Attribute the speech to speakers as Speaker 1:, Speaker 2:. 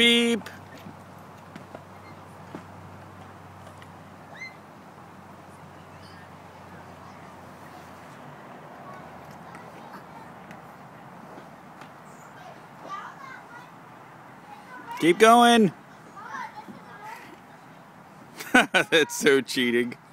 Speaker 1: Beep. Keep going. That's so cheating.
Speaker 2: Cheating?